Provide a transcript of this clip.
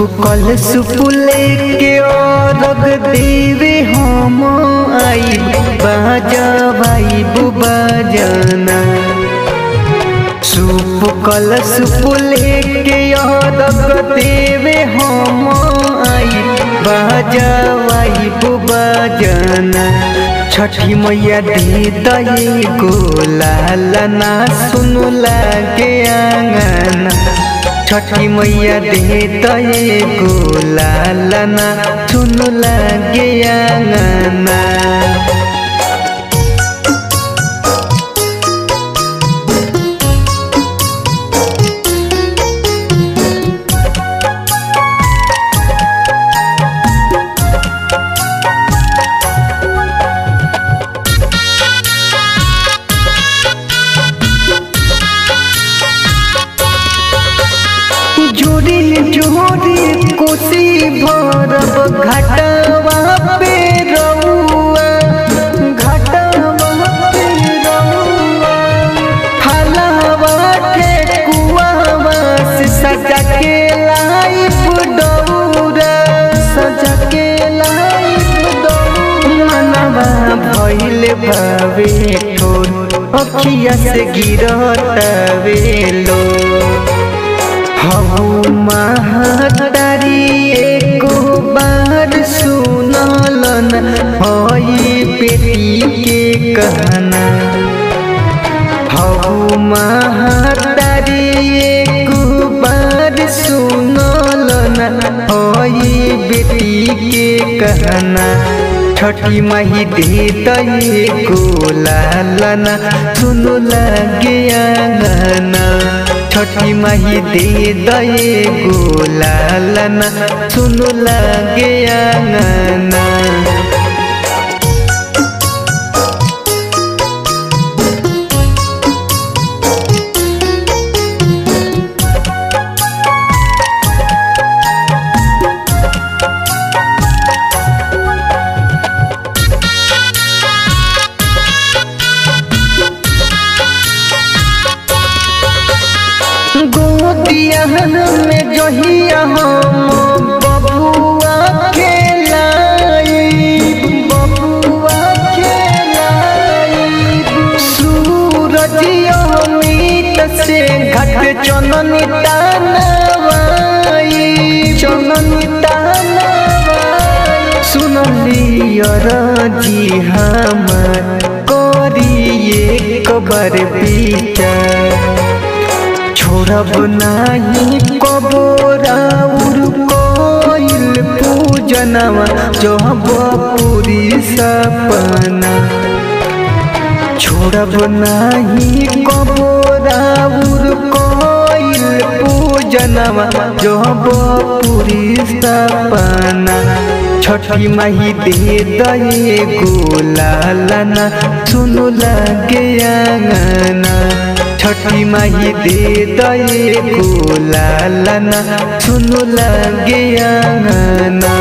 कल सुपुले के रग देवे हम आई, बाजा भाई बुबा जाना सूप कल सुपुले के रग देवे हम आई, बाजा भाई बुबा छठी मैया दे दई गोलालना सुन लागे आंगना। छठी मैया दे दए गोलालना सुन लागे आंगना जोड़ी जोड़ी कोसी भरब घटवा पे रउआ घटवा पे रउआ हलवा के कुआवा से सजा के लाइफ सजा के लाइफ मनवा बावे ठोर, अखिया से गिरतवे लो हऊ महतारी एको बार सुनलन हई बेटी के कहना। हऊ महतारी एको बार सुनलन हई छठी माही दे दई गोलालना सुन लगे आंगना छठी माही दे दए गोलालना सुन लगे आंगना से घट चनन तानवाई चनन तानवाई सुनलियर जी हमर, करिए कबर विचार छोड़ब नाही कबोराउर कोइल पूजनवा जब पूरी सपना। छोड़ब नाही कबोराउर कोइल पूजनवा जब पूरी सपना छठी माही दे दए गोलालना सुन लगे आंगना। छठी माही दे दए गोलालना सुन लगे आंगना।